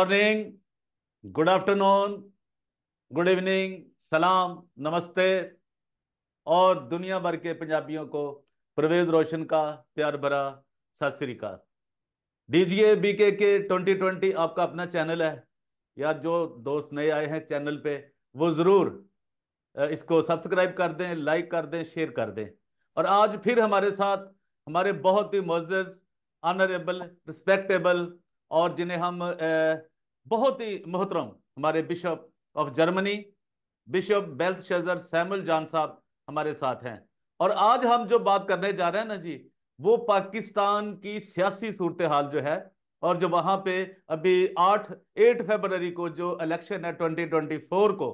Morning good afternoon good evening सलाम नमस्ते और दुनिया भर के पंजाबियों को परवेज रोशन का प्यार भरा सत श्रीकाल डीजीए बीके के ट्वेंटी ट्वेंटी आपका अपना चैनल है। यार जो दोस्त नए आए हैं इस चैनल पे, वो ज़रूर इसको सब्सक्राइब कर दें लाइक कर दें शेयर कर दें। और आज फिर हमारे साथ हमारे बहुत ही मोजज ऑनरेबल रिस्पेक्टेबल और जिन्हें हम बहुत ही मोहतरम हमारे बिशप ऑफ़ जर्मनी बिशप बेल्थ शेजर सैमुल जान साहब हमारे साथ हैं। और आज हम जो बात करने जा रहे हैं ना जी, वो पाकिस्तान की सियासी सूरत हाल जो है, और जो वहाँ पे अभी आठ एट फेबर को जो इलेक्शन है ट्वेंटी ट्वेंटी फोर को,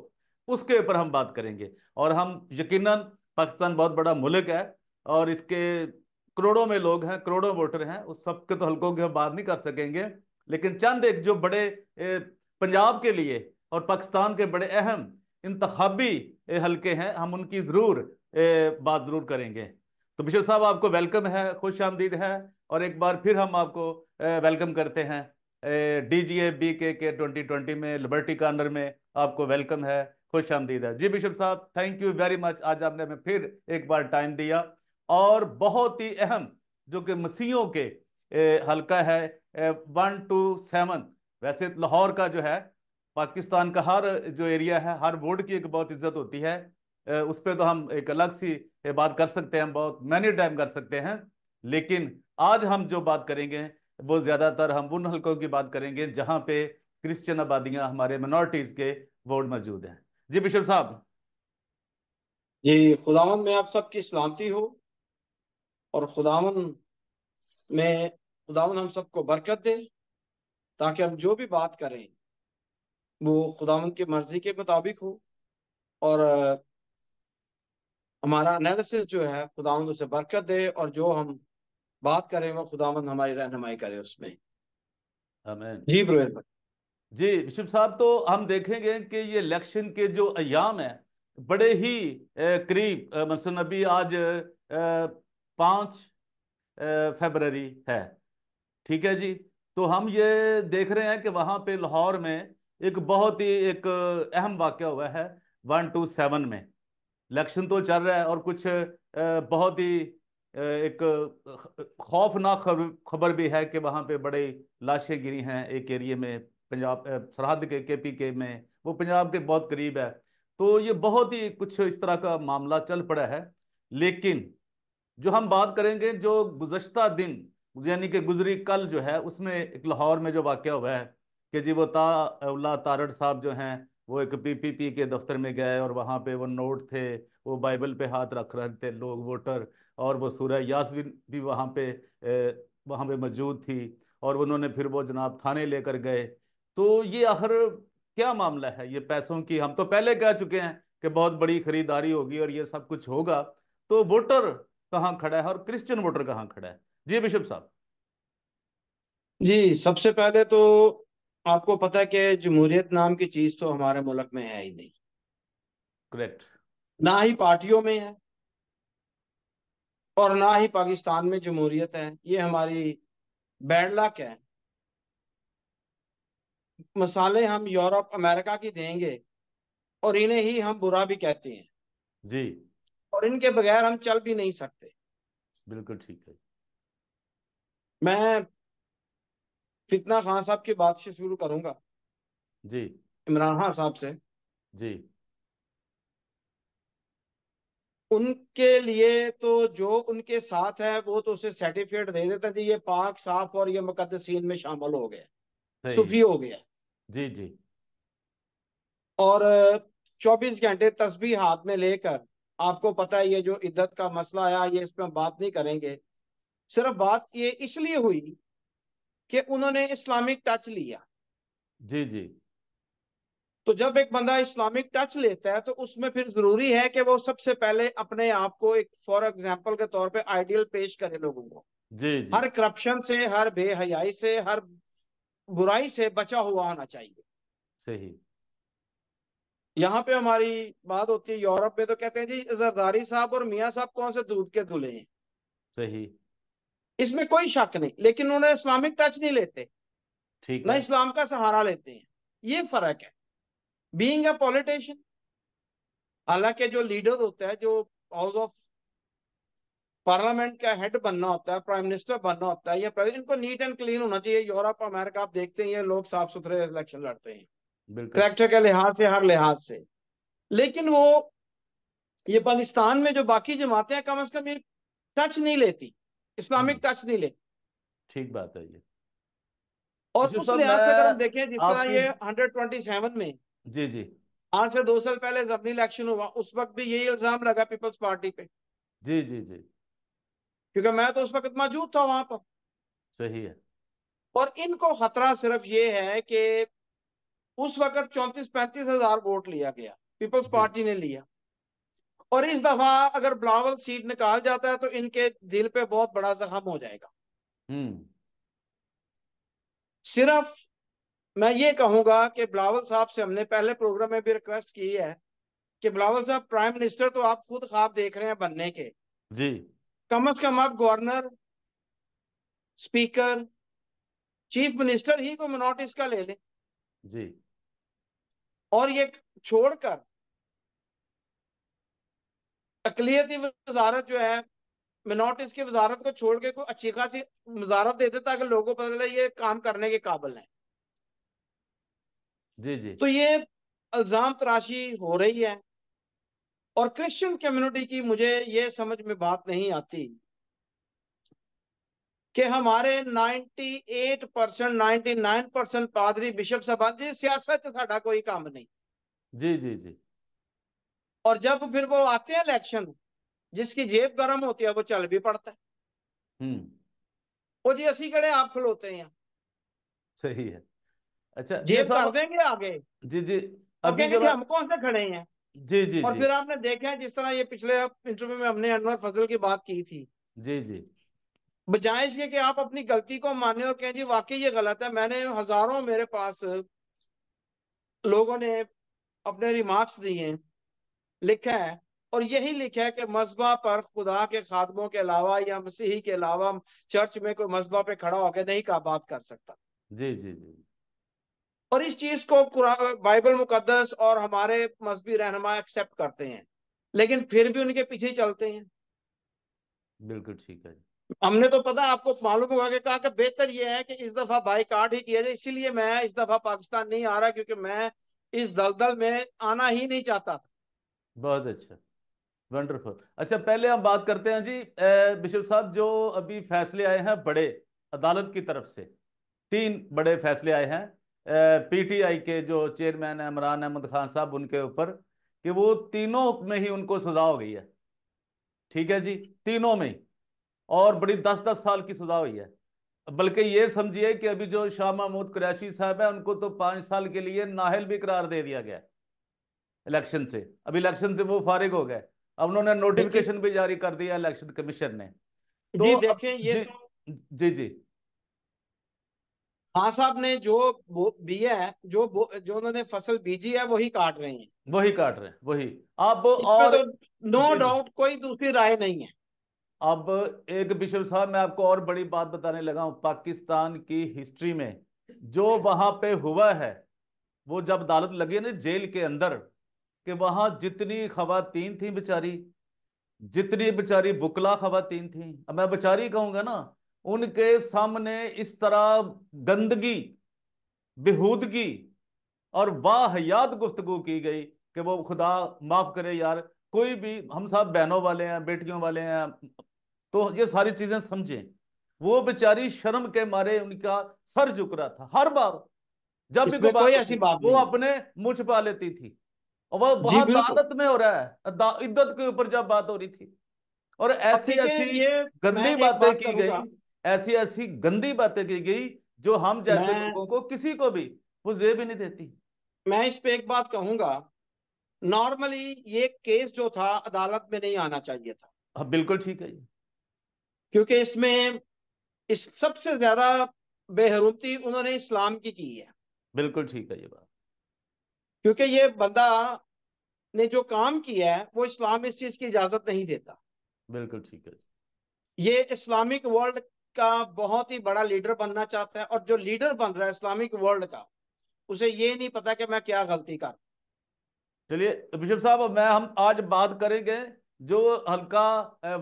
उसके ऊपर हम बात करेंगे। और हम यकीनन पाकिस्तान बहुत बड़ा मुल्क है, और इसके करोड़ों में लोग हैं, करोड़ों वोटर हैं, उस सबके तो हल्कों की हम बात नहीं कर सकेंगे। लेकिन चंद एक जो बड़े पंजाब के लिए और पाकिस्तान के बड़े अहम इंतबी हल्के हैं, हम उनकी ज़रूर बात ज़रूर करेंगे। तो बिशर साहब, आपको वेलकम है, खुश आमदीद है, और एक बार फिर हम आपको वेलकम करते हैं। D G A B K K twenty twenty में लिबर्टी कार्नर में आपको वेलकम है, खुश आमदीद है। जी बिशप साहब थैंक यू वेरी मच आज आपने हमें फिर एक बार टाइम दिया। और बहुत ही अहम, जो कि मसीहों के हल्का है वन टू सेवन वैसे लाहौर का जो है, पाकिस्तान का हर जो एरिया है, हर वोट की एक बहुत इज़्ज़त होती है। उस पर तो हम एक अलग सी बात कर सकते हैं बहुत मैनी टाइम कर सकते हैं। लेकिन आज हम जो बात करेंगे, वो ज़्यादातर हम उन हल्कों की बात करेंगे, जहाँ पे क्रिश्चियन आबादियाँ हमारे मिनोरिटीज़ के वोट मौजूद हैं। जी, बिशप साहब। जी खुदावन में आप सबकी सलामती हो। और खुदावन में खुदावन हम सबको बरकत दे ताकि हम जो भी बात करें वो खुदावन की मर्ज़ी के मुताबिक हो। और हमारा एनालिसिस जो है खुदावंद उसे बरकत दे और जो हम बात करें वो खुदावंद हमारी रहनुमाई करे उसमें। आमीन जी ब्रोहित जी बिशप साहब तो हम देखेंगे कि ये इलेक्शन के जो अयाम है बड़े ही करीब मसन अभी आज पाँच फेबररी है। ठीक है जी? तो हम ये देख रहे हैं कि वहाँ पे लाहौर में एक बहुत ही एक अहम वाक्य हुआ है, वन टू सेवन में। इलेक्शन तो चल रहा है और कुछ बहुत ही एक खौफनाक खबर भी है कि वहाँ पे बड़े लाशें गिरी हैं एक एरिए में, पंजाब सरहद के के पी के में। वो पंजाब के बहुत करीब है। तो ये बहुत ही कुछ इस तरह का मामला चल पड़ा है। लेकिन जो हम बात करेंगे, जो गुजश्ता दिन यानी कि गुजरी कल जो है, उसमें एक लाहौर में जो वाक़ हुआ है कि जी वो ताउल्ला तारड़ साहब जो हैं, वो एक पीपीपी के दफ्तर में गए और वहाँ पे वो नोट थे, वो बाइबल पे हाथ रख रहे थे लोग वोटर और वो सूर्य यासविन भी वहाँ पे वहाँ पे मौजूद थी और उन्होंने फिर वो जनाब थाने लेकर गए। तो ये आखिर क्या मामला है? ये पैसों की, हम तो पहले कह चुके हैं कि बहुत बड़ी खरीदारी होगी और ये सब कुछ होगा। तो वोटर कहाँ खड़ा है और क्रिश्चियन वोटर कहाँ खड़ा है? जी बिशप साहब। जी सबसे पहले तो आपको पता है कि जमहूरियत नाम की चीज़ तो हमारे मुल्क में है ही नहीं। करेक्ट ना ही पार्टियों में है और ना ही पाकिस्तान में जमहूरियत है। ये हमारी बैड लक है। मसाले हम यूरोप अमेरिका की देंगे और इन्हें ही हम बुरा भी कहते हैं। जी। और इनके बगैर हम चल भी नहीं सकते। बिल्कुल ठीक है। मैं फितना खान साहब की बात से शुरू करूँगा। जी। इमरान खान साहब से। जी। उनके लिए तो जो उनके साथ है वो तो उसे सर्टिफिकेट दे देता जी ये पाक साफ़ और ये मुकदसीन में शामिल हो गया सूफी हो गया। जी जी। और 24 घंटे तस्बी हाथ में लेकर आपको पता है ये जो इद्दत का मसला आया ये इस पर बात नहीं करेंगे। सिर्फ़ बात ये इसलिए हुई कि उन्होंने इस्लामिक टच लिया। जी जी। तो जब एक बंदा इस्लामिक टच लेता है तो उसमें फिर ज़रूरी है कि वो सबसे पहले अपने आप को एक फॉर एग्ज़ाम्पल के तौर पे आइडियल पेश करे लोगों को। जी, जी। हर करप्शन से हर बेहयाई से हर बुराई से बचा हुआ होना चाहिए। सही। यहाँ पे हमारी बात होती है यूरोप में तो कहते हैं जी जरदारी साहब और मियाँ साहब कौन से दूध के धुले हैं? सही। इसमें कोई शक नहीं लेकिन उन्होंने इस्लामिक टच नहीं लेते। ठीक ना इस्लाम का सहारा लेते हैं। ये फ़र्क है। बीइंग अ पॉलिटिशियन हालाँकि जो लीडर होता है जो हाउस ऑफ़ पार्लियामेंट का हेड बनना होता है प्राइम मिनिस्टर बनना होता है या प्रेसिडेंट इनको नीट एंड क्लीन होना चाहिए यूरोप अमेरिका आप देखते हैं ये लोग साफ़ सुथरे इलेक्शन लड़ते हैं। करेक्टर के लिहाज से हर लिहाज से। लेकिन वो ये पाकिस्तान में जो बाकी जमातें हैं कम अज कम ये टच नहीं लेती। इस्लामिक हम्म। टच नहीं लेती ठीक बात है ये। और उस लिहाज से अगर हम देखें जिस तरह ये 127 में जी जी। आज से दो साल पहले जबनी इलेक्शन हुआ उस वक्त भी यही इल्ज़ाम लगा पीपल्स पार्टी पे। जी जी जी। क्योंकि मैं तो उस वक्त मौजूद था वहाँ पर। सही है। और इनको खतरा सिर्फ़ ये है कि उस वक्त चौंतीस पैंतीस हज़ार वोट लिया गया पीपल्स पार्टी ने लिया। और इस दफ़ा अगर बिलावल सीट निकाल जाता है तो इनके दिल पे बहुत बड़ा जख्म हो जाएगा। हम्म। सिर्फ़ मैं ये कहूँगा कि बिलावल साहब से हमने पहले प्रोग्राम में भी रिक्वेस्ट की है कि बिलावल साहब प्राइम मिनिस्टर तो आप खुद ख्वाब देख रहे हैं बनने के। जी। कम अज कम आप गवर्नर स्पीकर चीफ मिनिस्टर ही को मिनोटिस का ले लें। जी। और ये छोड़कर अकलियती वजारत जो है मिनोटिस की वजारत को छोड़ के कोई अच्छी खासी वजारत दे दे ताकि लोगों को पता चले ये काम करने के काबिल है। जी जी। तो ये इल्ज़ाम तराशी हो रही है और क्रिश्चियन कम्युनिटी की मुझे ये समझ में बात नहीं आती कि हमारे 98 परसेंट नाइनटी नाइन परसेंट पादरी बिशप साहब सियासत साडा कोई काम नहीं। जी जी जी। और जब फिर वो आते हैं इलेक्शन जिसकी जेब गर्म होती है वो चल भी पड़ता है। हम्म। वो जी असी कड़े आप खलोते हैं। सही है। अच्छा जेब कर देंगे आगे। जी जी। अभी आप- हम कौन से खड़े हैं? जी जी और जी। फिर आपने देखा है जिस तरह ये पिछले इंटरव्यू में हमने अनवर फजल की बात की थी। जी जी। बजाय इसके कि आप अपनी गलती को माने और कहें जी वाकई ये गलत है। मैंने हज़ारों मेरे पास लोगों ने अपने रिमार्क्स दिए हैं। लिखा है। और यही लिखा है कि मजबा पर खुदा के खादमों के अलावा या मसीही के अलावा चर्च में कोई मजबा पे खड़ा होकर नहीं का बात कर सकता। जी जी जी। और इस चीज़ को बाइबल मुकदस और हमारे मजहबी रहनुमा एक्सेप्ट करते हैं लेकिन फिर भी उनके पीछे चलते हैं। बिल्कुल ठीक है। हमने तो पता आपको मालूम होगा कि कहा कि बेहतर यह है कि इस दफ़ा बाईकाट ही किया जाए इसीलिए मैं इस दफ़ा पाकिस्तान नहीं आ रहा क्योंकि मैं इस दलदल में आना ही नहीं चाहता था। बहुत अच्छा। वंडरफुल अच्छा पहले हम बात करते हैं जी बिशप साहब, जो अभी फैसले आए हैं बड़े अदालत की तरफ़ से, तीन बड़े फैसले आए हैं पीटीआई के जो चेयरमैन है, इमरान अहमद खान साहब, उनके ऊपर, कि वो तीनों में ही उनको सजा हो गई है। ठीक है जी, तीनों में ही। और बड़ी दस दस साल की सजा हुई है। बल्कि ये समझिए कि अभी जो शाह महमूद कुरैशी साहब है, उनको तो पाँच साल के लिए नाहल भी करार दे दिया गया है। इलेक्शन से। अभी इलेक्शन से वो फारिग हो गए। अब उन्होंने नोटिफिकेशन भी जारी कर दिया इलेक्शन कमीशन ने। तो अब- देखें ये जी तो जी जी। खान साहब ने जो बो- है जो जो उन्होंने फ़सल बीजी है वही काट रहे हैं। वही काट रहे हैं वही। अब और तो नो जी, जी। डाउट कोई दूसरी राय नहीं है। अब एक बिशप साहब मैं आपको और बड़ी बात बताने लगा हूँ पाकिस्तान की हिस्ट्री में जो वहाँ पे हुआ है वो जब अदालत लगी ना जेल के अंदर कि वहाँ जितनी खवातीन थी बेचारी जितनी बेचारी बुकला खवातीन थी। अब मैं बेचारी कहूँगा ना उनके सामने इस तरह गंदगी बेहूदगी और वाहियात गुफ्तगू की गई कि वो खुदा माफ़ करे यार कोई भी हम सब बहनों वाले हैं बेटियों वाले हैं तो ये सारी चीज़ें समझें। वो बेचारी शर्म के मारे उनका सर झुक रहा था हर बार। जब भी कोई ऐसी बात वो अपने मुझ पा लेती थी। और वो जी, वहाँ अदालत में हो रहा है। इद्दत के ऊपर जब बात हो रही थी। और ऐसी ऐसी गंदी बातें की गई ऐसी ऐसी गंदी बातें की गई जो हम जैसे लोगों को किसी को भी वो जेब ही नहीं देती। मैं इस पे एक बात कहूँगा। नॉर्मली ये केस जो था अदालत में नहीं आना चाहिए था। हाँ बिल्कुल ठीक है क्योंकि इसमें इस सबसे ज़्यादा बेहरूमती उन्होंने इस्लाम की की है। बिल्कुल ठीक है ये बात। क्योंकि ये बंदा ने जो काम किया है वो इस्लाम इस चीज़ की इजाज़त नहीं देता। बिल्कुल ठीक है। ये इस्लामिक वर्ल्ड का बहुत ही बड़ा लीडर बनना चाहता है और जो लीडर बन रहा है इस्लामिक वर्ल्ड का उसे ये नहीं पता कि मैं क्या गलती कर चलिए बिशप साहब मैं हम आज बात करेंगे जो हल्का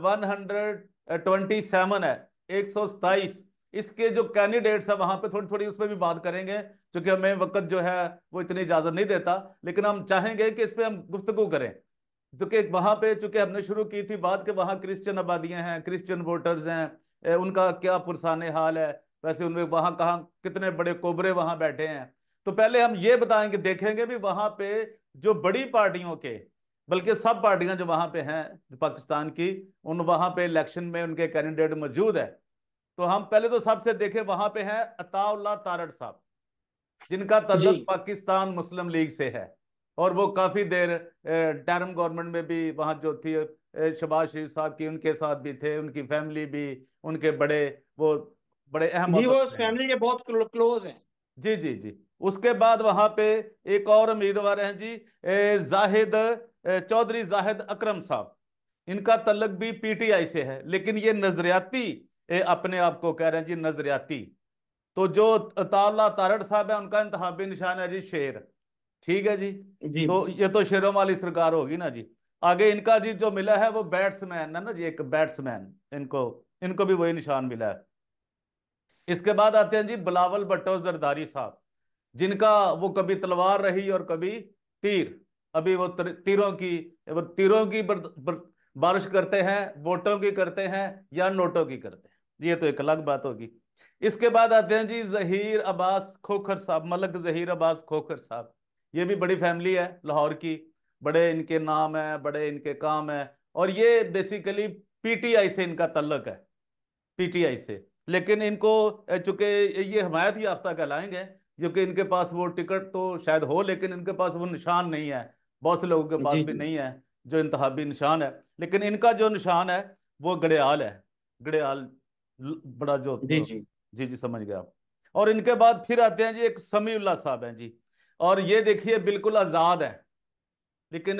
वन हंड्रेड ट्वेंटी सेवन है एक सौ सताइस इसके जो कैंडिडेट्स है, वहाँ पे थोड़ी थोड़ी उस पर भी बात करेंगे, क्योंकि हमें वक्त जो है, वो इतनी इजाज़त नहीं देता। लेकिन हम चाहेंगे कि इस पर हम गुफ्तगु करें। क्योंकि वहाँ पे चूँकि हमने शुरू की थी बात कि वहाँ क्रिश्चियन आबादियाँ हैं क्रिश्चियन वोटर्स हैं उनका क्या पुरसान हाल है? वैसे उनमें वहाँ कहाँ कितने बड़े कोबरे वहाँ बैठे हैं? तो पहले हम ये बताएँगे देखेंगे भी वहाँ पे जो बड़ी पार्टियों के, बल्कि सब पार्टियाँ जो वहाँ पे हैं, पाकिस्तान की, उन वहाँ पे इलेक्शन में उनके कैंडिडेट मौजूद है। तो हम पहले तो सबसे देखे वहाँ पे हैं अताउल्ला तारड़ साहब जिनका तल्लुक पाकिस्तान मुस्लिम लीग से है। और वो काफ़ी देर टर्म गवर्नमेंट में भी वहाँ जो थी शबाज शरीफ साहब की उनके साथ भी थे उनकी फैमिली भी उनके बड़े वो बड़े अहम वो फैमिली के बहुत क्लोज हैं। जी जी जी। उसके बाद वहाँ पे एक और उम्मीदवार हैं जी जाहिद चौधरी जाहिद अकरम साहब। इनका तल्लक भी पीटीआई से है लेकिन ये नजरियाती अपने आप को कह रहे हैं जी नजरियाती। तो जो ताला तारड़ साहब है उनका इंतहाबी निशान है जी शेर। ठीक है जी, जी तो ये तो शेरों वाली सरकार होगी ना जी। आगे इनका जी जो मिला है वो बैट्समैन है ना जी एक बैट्समैन। इनको इनको भी वही निशान मिला है। इसके बाद आते हैं जी बिलावल भट्टो जरदारी साहब। जिनका वो कभी तलवार रही और कभी तीर। अभी वो तीरों की वो तीरों की बर, बर, बारिश करते हैं वोटों की करते हैं या नोटों की करते हैं। ये तो एक अलग बात होगी। इसके बाद आते हैं जी जहीर अब्बास खोखर साहब मलक जहीर अब्बास खोखर साहब। ये भी बड़ी फैमिली है लाहौर की। बड़े इनके नाम है बड़े इनके काम है। और ये बेसिकली पीटीआई से इनका तल्लक है। पीटीआई से। लेकिन इनको चूँकि ये हमायत याफ्ता कहलाएँगे क्योंकि इनके पास वो टिकट तो शायद हो लेकिन इनके पास वो निशान नहीं है। बहुत से लोगों के पास भी नहीं है जो इंतहाबी निशान है। लेकिन इनका जो निशान है वो गड़ियाल है। गड़ियाल बड़ा जो जी जी। जी जी समझ गया। और इनके बाद फिर आते हैं जी एक समीउल्ला साहब हैं जी। और ये देखिए बिल्कुल आज़ाद है। लेकिन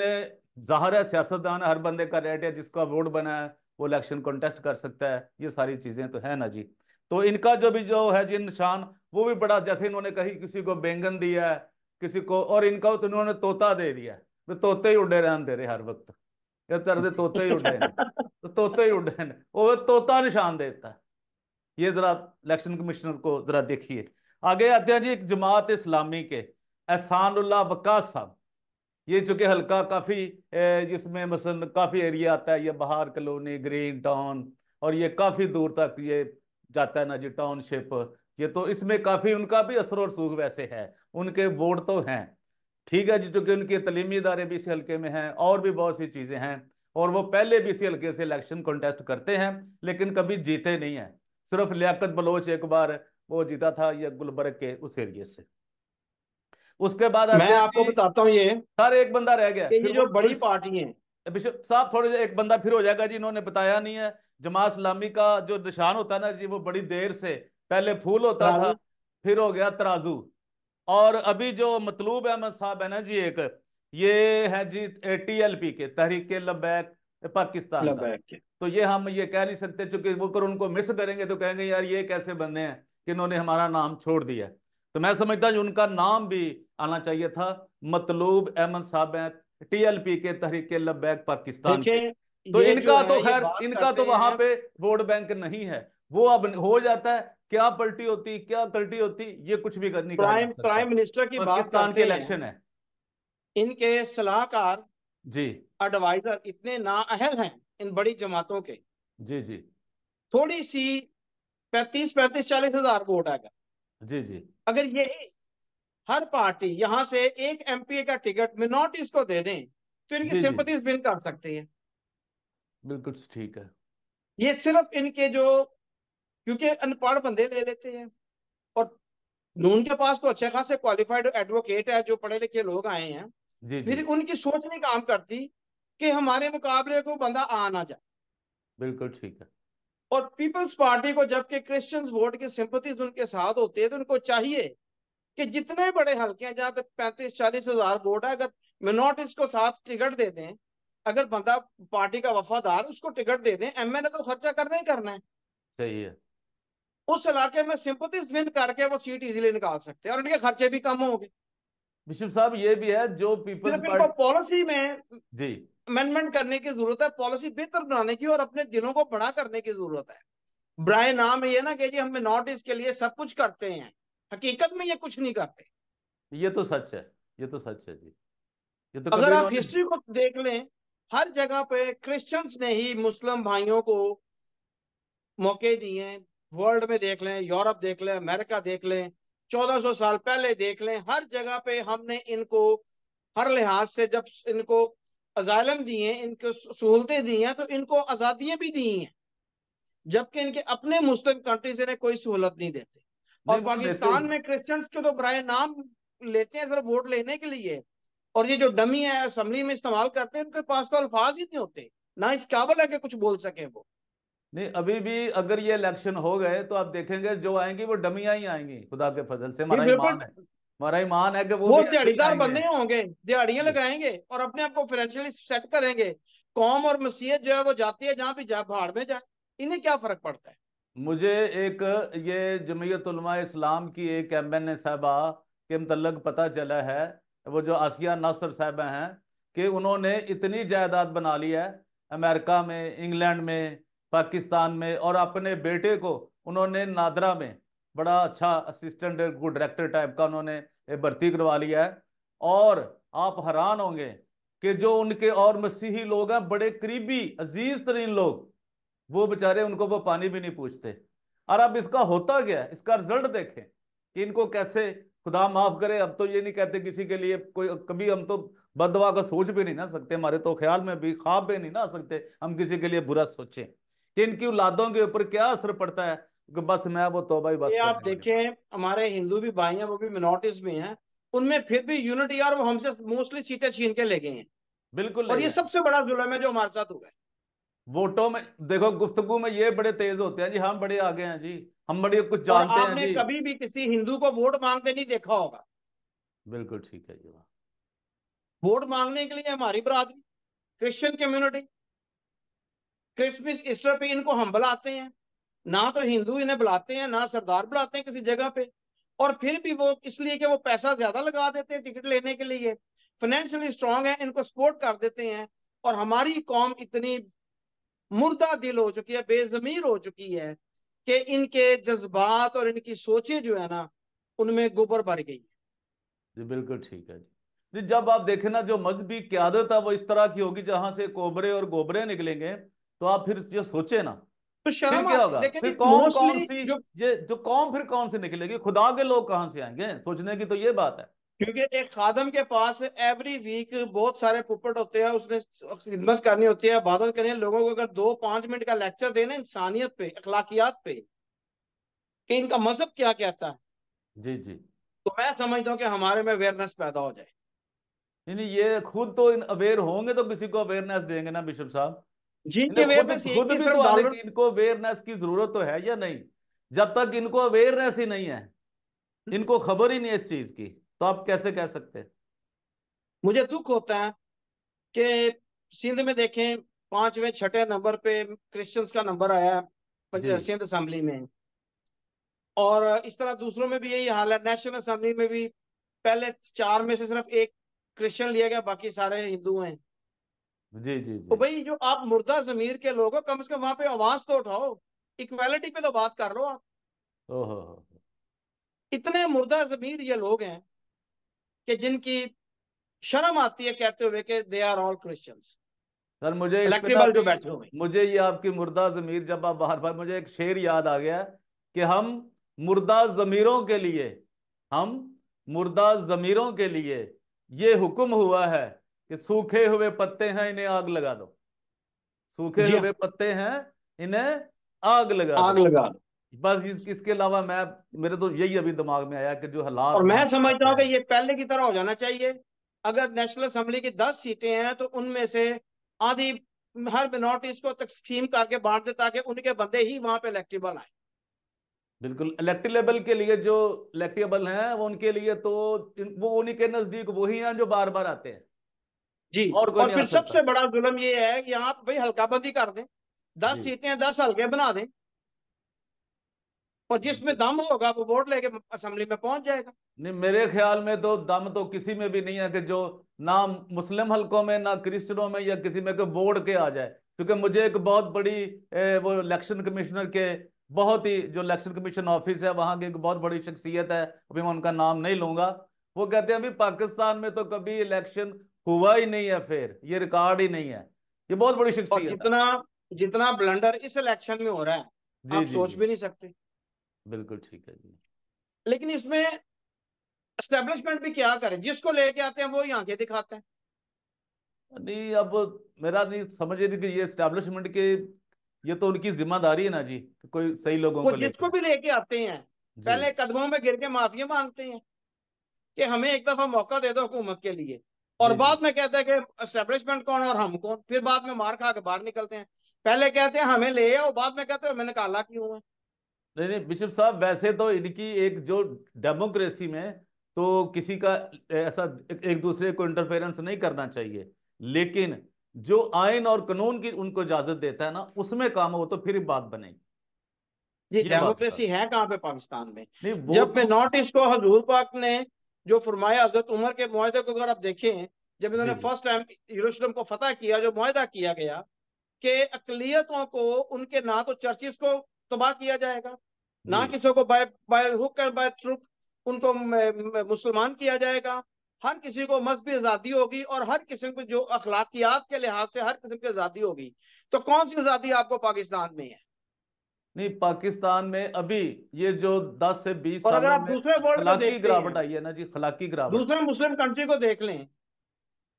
ज़ाहिर है सियासतदान हर बंदे का रेट है जिसका वोट बना है वो इलेक्शन कॉन्टेस्ट कर सकता है। ये सारी चीज़ें तो है ना जी। तो इनका जो भी जो है जी निशान वो भी बड़ा जैसे इन्होंने कही किसी को बैंगन दिया है किसी को और इनका तो इन्होंने तोता दे दिया तो तोते ही उड़े रहन दे रहे हर वक्त। ये चरदे तोते ही उड़े तो तोते ही उड़े वो तोता निशान देता है। ये जरा इलेक्शन कमिश्नर को जरा देखिए। आगे आते हैं जी, एक जमात इस्लामी के, एहसानुल्लाह वकास साहब। ये चूँकि हल्का काफ़ी जिसमें मसन काफ़ी एरिया आता है, ये बाहर कलोनी, ग्रीन टाउन, और ये काफ़ी दूर तक ये जाता है ना जी, टाउनशिप। ये तो इसमें काफ़ी उनका भी असर और सूख वैसे है, उनके वोट तो हैं। ठीक है जी, चूँकि उनके तलीमी इदारे भी इसी हल्के में हैं, और भी बहुत सी चीज़ें हैं, और वो पहले भी इसी हल्के से इलेक्शन कॉन्टेस्ट करते हैं, लेकिन कभी जीते नहीं है। सिर्फ़ लियाकत बलोच एक बार वो जीता था ये गुलबर्ग के उस एरिए से। उसके बाद मैं आपको बताता हूँ ये। सर एक बंदा रह गया। ये जो बड़ी पार्टी है। बिशप साहब थोड़े एक बंदा फिर हो जाएगा जी इन्होंने बताया नहीं है। जमात इस्लामी का जो निशान होता है ना जी वो बड़ी देर से पहले फूल होता था फिर हो गया तराजू। और अभी जो मतलूब अहमद साहब है ना जी एक ये है जी टीएलपी के तहरीक लबैक पाकिस्तान का। तो ये हम ये कह नहीं सकते क्योंकि वो कर उनको मिस करेंगे तो कहेंगे यार ये कैसे बंदे हैं कि इन्होंने हमारा नाम छोड़ दिया? तो मैं समझता हूँ उनका नाम भी आना चाहिए था मतलूब अहमद साहब है टीएलपी के तहरीक लबैक पाकिस्तान के। तो इनका तो खैर इनका तो वहाँ पे वोट बैंक नहीं है। वो अब हो जाता है क्या पलटी होती क्या कल्टी होती ये कुछ भी करनी प्राइम प्राइम मिनिस्टर की पाकिस्तान के इलेक्शन है। इनके सलाहकार जी। एडवाइजर इतने नाअहल हैं। इन बड़ी जमातों के। जी जी। थोड़ी सी पैंतीस पैंतीस चालीस हज़ार वोट आएगा जी जी। अगर ये हर पार्टी यहाँ से एक एमपी का टिकट मिनोरिटीज को दे दें तो इनकी सिंपथीज विन कर सकती है। बिल्कुल ठीक है। ये सिर्फ़ इनके जो क्योंकि अनपढ़ बंदे ले लेते हैं। और नून के पास तो अच्छे खासे क्वालिफाइड एडवोकेट है जो पढ़े लिखे लोग आए हैं। जी, फिर जी. उनकी सोच नहीं काम करती। कि हमारे मुकाबले को बंदा आ ना जाए। बिल्कुल ठीक है। और पीपल्स पार्टी को जबकि क्रिश्चियंस वोट की सिंपथीज उनके साथ होती है तो उनको चाहिए कि जितने बड़े हल्के हैं जहाँ पे पैंतीस चालीस हज़ार वोट है अगर मिनोरिटीज को साथ टिकट दे दें अगर बंदा पार्टी का वफादार उसको टिकट दे दें एमएनए तो खर्चा करना ही करना है। सही है। उस इलाके में सिंपथीज विन करके वो सीट इजीली निकाल सकते हैं और उनके खर्चे भी कम होंगे। बिशप साहब ये भी है जो पीपल्स पार्टी पॉलिसी में जी। अमेंडमेंट करने की ज़रूरत है पॉलिसी बेहतर बनाने की और अपने दिलों को बड़ा करने की ज़रूरत है। ब्राय नाम ये ना कि जी हम नॉर्थ ईस्ट के लिए सब कुछ करते हैं। हकीकत में ये कुछ नहीं करते। ये तो सच है ये तो सच है जी। ये तो अगर आप हिस्ट्री को देख लें हर जगह पे क्रिश्चियंस ने ही मुस्लिम भाइयों को मौके दिए वर्ल्ड में देख लें यूरोप देख लें अमेरिका देख लें 1400 साल पहले देख लें हर जगह पे हमने इनको हर लिहाज से जब इनको अजालम दिए इनको सहूलतें दी हैं तो इनको आजादियाँ भी दी हैं जबकि इनके अपने मुस्लिम कंट्रीज़ इन्हें कोई सहूलत नहीं देते। और पाकिस्तान में क्रिश्चियंस के तो बरए नाम लेते हैं सिर्फ़ वोट लेने के लिए। और ये जो डमी है असम्बली में इस्तेमाल करते हैं उनके पास तो अल्फाज ही नहीं होते ना इस काबल है कि कुछ बोल सके वो। नहीं अभी भी अगर ये इलेक्शन हो गए तो आप देखेंगे जो आएँगी वो डमिया ही आएँगी खुदा के फजल से। हमारा ईमान है। हमारा ईमान है कि वो, वो दिहाड़ीदार बंदे होंगे दिहाड़ियाँ लगाएँगे और अपने आप को फाइनेंशियली सेट करेंगे। कौम और मसीहत जो है वो जाती है जहाँ भी जा भाड़ में जाए इन्हें क्या फ़र्क पड़ता है? मुझे एक ये जमीयत इस्लाम की एक एम एन ए साहबा के मतलब पता चला है वो जो आसिया नासर साहब हैं कि उन्होंने इतनी जायदाद बना ली है अमेरिका में इंग्लैंड में पाकिस्तान में और अपने बेटे को उन्होंने नादरा में बड़ा अच्छा असिस्टेंट डायरेक्टर टाइप का उन्होंने भर्ती करवा लिया है। और आप हैरान होंगे कि जो उनके और मसीही लोग हैं, बड़े करीबी, अज़ीज़ तरीन लोग, वो बेचारे उनको वो पानी भी नहीं पूछते। और अब इसका होता गया इसका रिज़ल्ट देखें कि इनको कैसे खुदा माफ़ करे। अब तो ये नहीं कहते किसी के लिए कोई, कभी हम तो बदवा का सोच भी नहीं ना सकते। हमारे तो ख्याल में भी, ख्वाब भी नहीं ना सकते। हम किसी के लिए बुरा सोचें। कि इनकी औलादों के ऊपर क्या असर पड़ता है? कि बस मैं वो तोबा ही बस ये आप देखें हमारे हिंदू भी भाई हैं वो भी मिनोरिटीज में हैं। उनमें फिर भी यूनिटी और वो हमसे मोस्टली सीटें छीन के ले गए हैं। बिल्कुल और ये सबसे बड़ा जुल्म है जो हमारे साथ हुआ है। वोटों में देखो गुफ्तगु में ये बड़े तेज होते हैं जी हम बड़े आगे हैं जी हम बड़े कुछ जानते हैं जी। कभी भी किसी हिंदू को वोट मांगते नहीं देखा होगा। बिल्कुल ठीक है जी वोट मांगने के लिए हमारी बरादरी क्रिश्चियन कम्युनिटी क्रिसमस ईस्टर पे इनको हम बुलाते हैं। ना तो हिंदू इन्हें बुलाते हैं, ना सरदार बुलाते हैं किसी जगह पे। और फिर भी वो इसलिए कि वो पैसा ज़्यादा लगा देते हैं टिकट लेने के लिए। फाइनेंशियली स्ट्रांग है, इनको सपोर्ट कर देते हैं। और हमारी कौम इतनी मुर्दा दिल हो चुकी है, बेजमीर हो चुकी है कि इनके जज्बात और इनकी सोचें जो है ना, उनमें गोबर भर गई है। जी, बिल्कुल ठीक है जी, जब आप देखें ना, जो मजहबी क्यादत है, वो इस तरह की होगी जहाँ से कोबरे और गोबरे निकलेंगे तो आप फिर जो सोचे ना। तो फिर क्या होगा? फिर कौन कौन सी जो ये जो कौन फिर कौन से निकलेगी? खुदा के लोग कहाँ से आएँगे? सोचने की तो ये बात है। क्योंकि एक खादम के पास एवरी वीक बहुत सारे पुपट होते हैं उसने खिदमत करनी होती है इबादत करनी है। लोगों को अगर दो पाँच मिनट का लेक्चर देना इंसानियत पे अखलाकियात पे कि इनका मज़हब क्या कहता है? जी जी। तो मैं समझता हूँ कि हमारे में अवेयरनेस पैदा हो जाए। नहीं ये खुद तो अवेयर होंगे तो किसी को अवेयरनेस देंगे ना बिशप साहब। जी खुद, खुद भी तो आने की इनको अवेयरनेस की ज़रूरत तो है या नहीं? जब तक इनको अवेयरनेस ही नहीं है इनको खबर ही नहीं है इस चीज़ की तो आप कैसे कह सकते हैं? मुझे दुख होता है कि सिंध में देखें पाँचवें छठे नंबर पे क्रिश्चियंस का नंबर आया सिंध असेंबली में। और इस तरह दूसरों में भी यही हाल है नेशनल असेंबली में भी पहले चार में से सिर्फ़ एक क्रिश्चियन लिया गया बाकी सारे हिंदू हैं। जी जी तो भाई जो आप मुर्दा जमीर के लोग हो कम से कम वहाँ पे आवाज़ तो उठाओ। इक्वालिटी पे तो बात कर लो आप। ओहो इतने मुर्दा जमीर ये लोग हैं कि जिनकी शर्म आती है कहते हुए कि they are all Christians sir मुझे जो बैठे हुए मुझे ये आपकी मुर्दा जमीर जब आप बाहर बार मुझे एक शेर याद आ गया कि हम मुर्दा जमीरों के लिए हम मुर्दा जमीरों के लिए ये हुक्म हुआ है कि सूखे हुए पत्ते हैं इन्हें आग लगा दो। सूखे हाँ। हुए पत्ते हैं इन्हें आग लगा आग लगा दो। बस इस, इसके अलावा मैं मेरे तो यही अभी दिमाग में आया कि जो हालात और मैं समझता हूँ कि ये पहले की तरह हो जाना चाहिए। अगर नेशनल असेंबली की दस सीटें हैं तो उनमें से आधी हर मिनोरिटीज को तकसीम करके बांट दे ताकि उनके बंदे ही वहाँ पे इलेक्टेबल आए। बिल्कुल। इलेक्टेबल के लिए जो इलेक्टेबल हैं वो उनके लिए तो वो उन्हीं के नज़दीक वही हैं जो बार बार आते हैं। जी और, और फिर सबसे बड़ा जुल्म ये है कि यहाँ भाई हल्का बंदी कर दें दस सीटें दस हल्के बना दें। और जिसमें दम होगा वो वोट लेके असेंबली में पहुँच जाएगा। नहीं मेरे ख्याल में तो दम तो किसी में भी नहीं है कि जो ना मुस्लिम हलकों में ना क्रिश्चियनों में या किसी में वोट के आ जाए। क्योंकि मुझे एक बहुत बड़ी ए, वो इलेक्शन कमिश्नर के बहुत ही जो इलेक्शन कमीशन ऑफ़िस है वहाँ की एक बहुत बड़ी शख्सियत है अभी मैं उनका नाम नहीं लूँगा। वो कहते हैं अभी पाकिस्तान में तो कभी इलेक्शन हुआ ही नहीं है फिर ये रिकॉर्ड ही नहीं है। ये बहुत बड़ी शख्सियत जितना जितना ब्लंडर इस इलेक्शन में हो रहा है जी, आप जी, सोच जी. भी नहीं सकते। बिल्कुल ठीक है जी। लेकिन इसमें एस्टेब्लिशमेंट भी क्या करे? जिसको लेके आते हैं वो ही आँखें दिखाते हैं। नहीं अब मेरा नहीं समझ रही कि ये एस्टेब्लिशमेंट के ये तो उनकी ज़िम्मेदारी है ना जी कोई सही लोगों को जिसको भी लेके आते हैं पहले कदमों में गिर के माफिया मांगते हैं कि हमें एक दफ़ा मौका दे दो हुकूमत के लिए। और बाद में कहते हैं कि एस्टेब्लिशमेंट कौन और हम कौन? फिर बाद में मार खा के बाहर निकलते हैं। पहले कहते हैं हमें ले आओ। बाद में कहते हैं मैंने काला क्यों है नहीं नहीं बिशप साहब वैसे तो इनकी एक जो डेमोक्रेसी में तो किसी का ऐसा एक दूसरे को इंटरफेरेंस नहीं करना चाहिए। लेकिन जो आयन और कानून की उनको इजाज़त देता है ना उसमें काम हो तो फिर बात बनेगी। जी डेमोक्रेसी है कहाँ पे पाकिस्तान में? जब तो... मैं नॉर्थ ईस्ट को हजूर पाक ने जो फरमाया हज़रत उमर के मुआदे को अगर आप देखें जब इन्होंने फ़र्स्ट टाइम यरूशलेम को फतह किया जो मुआदा किया गया कि अकलियतों को उनके ना तो चर्चिस को तबाह किया जाएगा ना किसी को by by hook and by troupe उनको मुसलमान किया जाएगा। हर किसी को मजहबी आज़ादी होगी और हर किस्म की जो अखलाकियात के लिहाज से हर किस्म की आज़ादी होगी। तो कौन सी आज़ादी आपको पाकिस्तान में है? नहीं पाकिस्तान में अभी ये जो 10 से 20 और अगर आप दूसरे वर्ल्ड गिरावट आई है ना जी खलाकी गिरावट। दूसरे मुस्लिम कंट्री को देख लें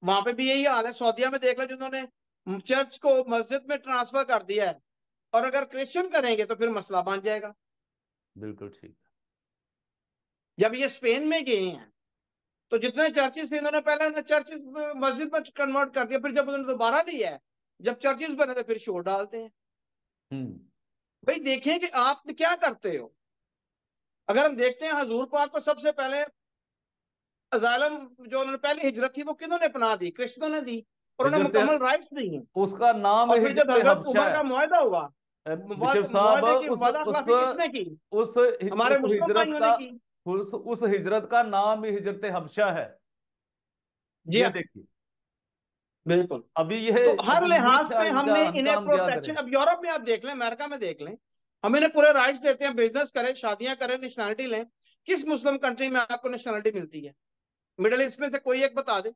वहाँ पे भी यही हाल है सऊदिया में देख लें जिन्होंने चर्च को मस्जिद में ट्रांसफ़र कर दिया है। और अगर क्रिश्चियन करेंगे तो फिर मसला बन जाएगा। बिल्कुल ठीक। जब ये स्पेन में गए हैं तो जितने चर्चिस थे इन्होंने पहले चर्चिस मस्जिद में कन्वर्ट कर दिया फिर जब उन्होंने दोबारा लिया है जब चर्चिस बने तो फिर शोर डालते हैं। हम्म। भाई देखें कि आप क्या करते हो। अगर हम देखते हैं हजूर पाक को सबसे पहले अजालम जो उन्होंने पहले हिजरत थी वो किन्होंने अपना दी? कृष्णों ने दी। और उन्हें मुकम्मल राइट्स दी हैं। उसका नाम और फिर जब हज़रत उमर का मुआदा हुआ उस मुस्लिम उस उस हिजरत का नाम ही हिजरत हबशा है। जी हाँ। देखिए। बिल्कुल। अभी ये तो हर लिहाज पे हमने इन्हें प्रोटेक्शन अब यूरोप में आप देख लें अमेरिका में देख लें हम इन्हें पूरे राइट्स देते हैं बिज़नेस करें शादियाँ करें नेशनलिटी लें। किस मुस्लिम कंट्री में आपको नेशनलिटी मिलती है? मिडिल ईस्ट में से कोई एक बता दे।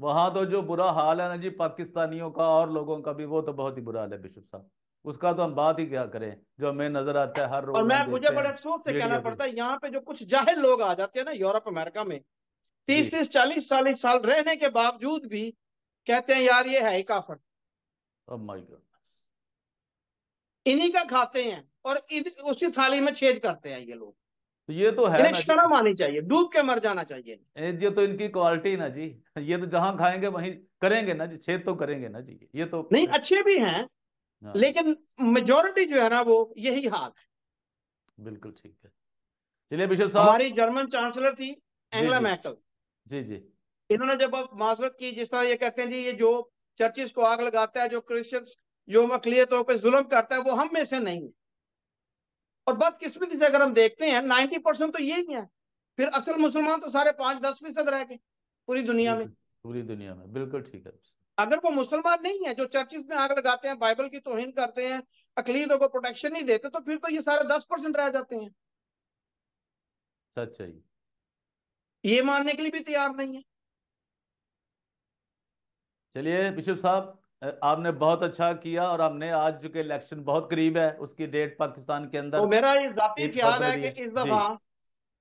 वहाँ तो जो बुरा हाल है ना जी पाकिस्तानियों का और लोगों का भी वो तो बहुत ही बुरा हाल है बिशप साहब। उसका तो हम बात ही क्या करें जो हमें नज़र आता है हर रोज और मैं मुझे बड़े अफसोस से कहना पड़ता है यहाँ पे जो कुछ जाहिल लोग आ जाते हैं ना यूरोप अमेरिका में तीस तीस चालीस चालीस साल रहने के बावजूद भी कहते हैं यार ये है ही काफर। Oh इन्हीं का खाते हैं और उसी थाली में छेज करते हैं ये लोग। तो ये तो है शर्म आनी चाहिए डूब के मर जाना चाहिए। ये तो इनकी क्वालिटी ना जी। ये तो जहाँ खाएँगे वहीं करेंगे ना जी छेद तो करेंगे ना जी। ये तो नहीं अच्छे भी हैं हाँ। लेकिन मेजोरिटी जो है ना वो यही हाल है। बिल्कुल ठीक है। चलिए बिशप साहब। हमारी जर्मन चांसलर थी एंगला मैकल जी जी। इन्होंने जब माजरत की जिस तरह ये कहते हैं जी ये जो चर्चिस को आग लगाता है जो क्रिश्चियंस जो अकलीतों पर जुल्म करता है वो हम में से नहीं है। और बदकिस्मती से अगर हम देखते हैं नाइन्टी परसेंट तो यही है। फिर असल मुसलमान तो सारे पाँच दस फ़ीसद रह गए पूरी दुनिया में। पूरी दुनिया में बिल्कुल ठीक है। अगर वो मुसलमान नहीं है जो चर्चिस में आग लगाते हैं बाइबल की तोहिन करते हैं अकलीदों को प्रोटेक्शन नहीं देते तो फिर तो ये सारे दस परसेंट रह जाते हैं। सच है ये मानने के लिए भी तैयार नहीं है। चलिए बिशप साहब आपने बहुत अच्छा किया और हमने आज चुके इलेक्शन बहुत करीब है उसकी डेट पाकिस्तान के अंदर तो मेरा ये ख्याल है कि इस दफ़ा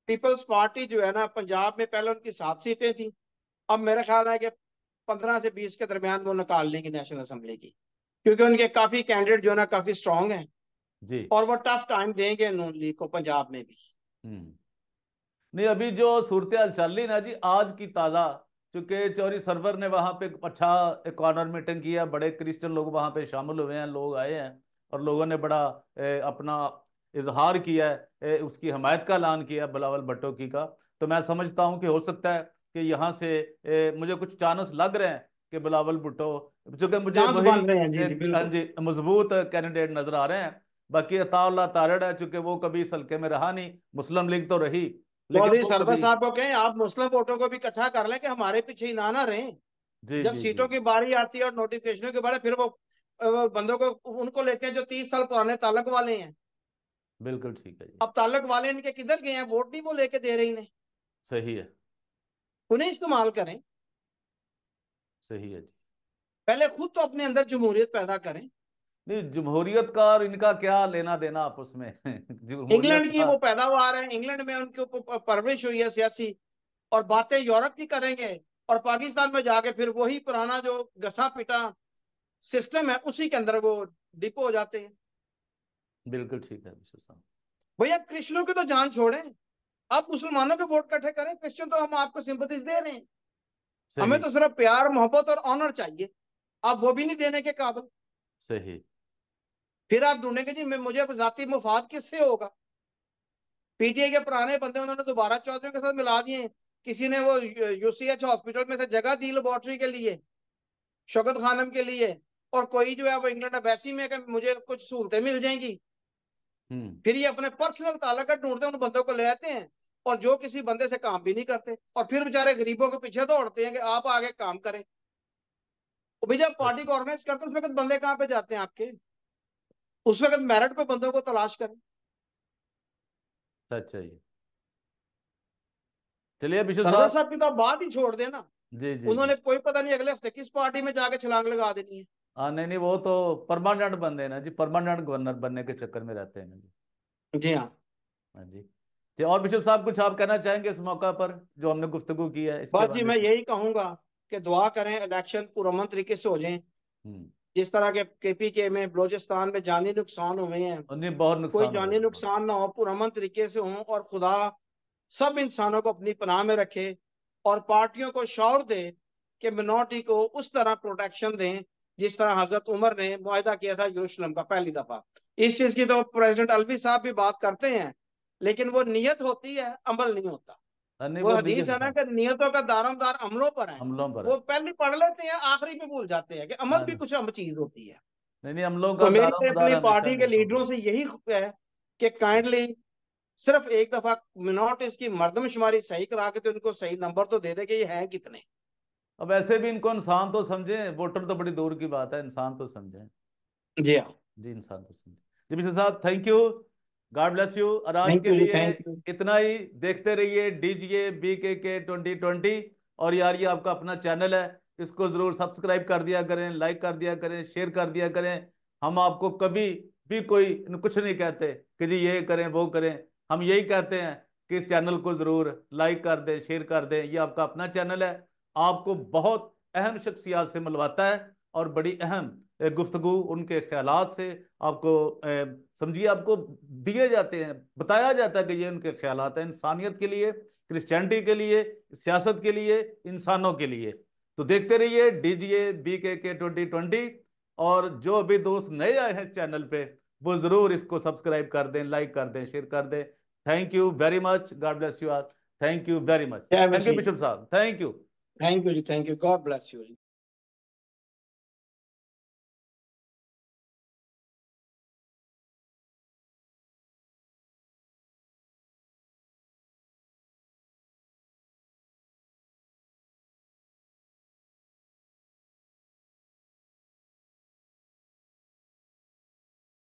पीपल्स पार्टी जो है ना पंजाब में पहले उनकी सात सीटें थी। अब मेरा ख्याल है कि पंद्रह से बीस के दरमियान वो निकाल लेंगे नेशनल असम्बली की क्योंकि उनके काफ़ी कैंडिडेट जो है ना काफ़ी स्ट्रॉन्ग है। जी। और वो टफ टाइम देंगे नून लीग को पंजाब में भी। हम्म। नहीं अभी जो सूरत चल रही ना जी आज की ताज़ा चूँकि चौरी सरवर ने वहाँ पे अच्छा कॉर्नर मीटिंग किया बड़े क्रिश्चियन लोग वहाँ पे शामिल हुए हैं लोग आए हैं और लोगों ने बड़ा ए, अपना इजहार किया है उसकी हमायत का ऐलान किया बिलावल भट्टो की का। तो मैं समझता हूँ कि हो सकता है कि यहाँ से ए, मुझे कुछ चांस लग रहे हैं कि बिलावल भुट्टो चूँकि मुझे हाँ जी मज़बूत कैंडिडेट नज़र आ रहे हैं। बाकी अताउल्ला तारड़ है चूँकि वो कभी इस हल्के में रहा नहीं मुस्लिम लीग तो रही। लेकिन सरवर साहब को कहें आप मुस्लिम वोटों को भी इकट्ठा कर लें कि हमारे पीछे ही ना ना रहे। जब जी, सीटों जी. की बारी आती है और नोटिफिकेशनों की बारी फिर वो बंदों को उनको लेते हैं जो तीस साल पुराने तालक वाले हैं। बिल्कुल ठीक है अब तालक वाले इनके किधर गए हैं? वोट नहीं वो लेके दे रही इन्हें। सही है। उन्हें इस्तेमाल करें। सही है जी। पहले खुद तो अपने अंदर जमहूरियत पैदा करें। नहीं जमहूरियत का और इनका क्या लेना देना आपस में? इंग्लैंड की वो पैदावार है इंग्लैंड में उनके ऊपर परवरिश हुई है सियासी और बातें यूरोप की करेंगे और पाकिस्तान में जाके फिर वही पुराना जो घसा पिटा सिस्टम है उसी के अंदर वो डिपो हो जाते हैं। बिल्कुल ठीक है भैया क्रिश्चियनों की तो जान छोड़े। आप मुसलमानों के वोट इकट्ठे करें क्रिश्चियन तो हम आपको सिंपथीज दे रहे हैं। हमें तो सिर्फ़ प्यार मोहब्बत और ऑनर चाहिए। आप वो भी नहीं देने के काबिल। सही। फिर आप ढूंढेंगे जी मैं मुझे जाती मुफाद किससे होगा? पीटीए के पुराने बंदे उन्होंने दोबारा चौधरी के साथ मिला दिए किसी ने वो यूसीएच हॉस्पिटल में से जगह दी लेबोरेटरी के लिए शौकत खानम के लिए और कोई जो है वो इंग्लैंड वैसी में मुझे कुछ सहूलतें मिल जाएँगी। हम्म। फिर ये अपने पर्सनल ताल्लुक ढूंढते हैं उन बंदों को ले आते हैं और जो किसी बंदे से काम भी नहीं करते और फिर बेचारे गरीबों के पीछे दौड़ते हैं कि आप आगे काम करें। भाई जब पार्टी को ऑर्गेनाइज करते हैं उस वक्त बंदे कहाँ पे जाते हैं आपके? उस वक्त मेरिट पे बंदों को तलाश करें। सच है चलिए साहब की तो बात ही छोड़ देना जी जी उन्होंने कोई पता नहीं अगले हफ़्ते किस पार्टी में जाके छलांग लगा देनी है। हाँ नहीं नहीं वो तो परमानेंट बंदे ना जी परमानेंट गवर्नर बनने के चक्कर में रहते हैं जी। जी हाँ। हाँ जी। जी और बिशप साहब कुछ आप कहना चाहेंगे इस मौका पर जो हमने गुफ्तगु की है बस जी मैं यही कहूँगा कि दुआ करें इलेक्शन पुरमन तरीके से हो जाए। हम्म। जिस तरह के केपी के में बलोचिस्तान में जानी नुकसान हुए हैं। बहुत नुकसान कोई जानी नुकसान ना हो पुरमन तरीके से हो और खुदा सब इंसानों को अपनी पनाह में रखे और पार्टियों को शौर दे कि मिनोरिटी को उस तरह प्रोटेक्शन दें जिस तरह हज़रत उमर ने मुहिदा किया था यरूशलेम का पहली दफ़ा। इस चीज़ की तो प्रेसिडेंट अलवी साहब भी बात करते हैं लेकिन वो नियत होती है अमल नहीं होता। वो हदीस है ना कि नियतों का दारोमदार अमलों पर है। अमलों पर वो पहले पढ़ लेते हैं आखिरी में भूल जाते हैं कि अमल भी कुछ अम चीज़ होती है। नहीं नहीं अमलों का तो मेरी अपनी पार्टी के लीडरों से यही है कि काइंडली सिर्फ़ एक दफ़ा मिनोट इसकी मर्दमशुमारी सही करा के तो उनको सही नंबर तो दे दे कि ये है कितने। अब ऐसे भी इनको इंसान तो समझे वोटर तो बड़ी दूर की बात है इंसान तो समझे। जी हाँ। जी इंसान तो समझे। जी मिश्र साहब thank you God bless you और आज के लिए इतना ही देखते रहिए DGA B K K twenty twenty और यार ये आपका अपना चैनल है इसको ज़रूर सब्सक्राइब कर दिया करें लाइक कर दिया करें शेयर कर दिया करें। हम आपको कभी भी कोई कुछ नहीं कहते कि जी ये करें वो करें। हम यही कहते हैं कि इस चैनल को ज़रूर लाइक कर दें शेयर कर दें। ये आपका अपना चैनल है। आपको बहुत अहम शख्सियात से मिलवाता है और बड़ी अहम गुफ्तगु उनके ख्याल से आपको समझिए आपको दिए जाते हैं बताया जाता है कि ये उनके ख्याल हैं इंसानियत के लिए क्रिश्चियनिटी के लिए सियासत के लिए इंसानों के लिए। तो देखते रहिए डी जी ए B K K twenty twenty और जो अभी दोस्त नए आए हैं इस चैनल पे वो ज़रूर इसको सब्सक्राइब कर दें लाइक कर दें शेयर कर दें। Thank you very much God bless you are thank you very much thank you bishop साहब. Thank you thank you ji. Thank you God bless you